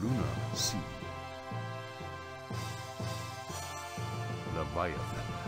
Luna Sea. Leviathan.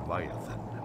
Leviathan.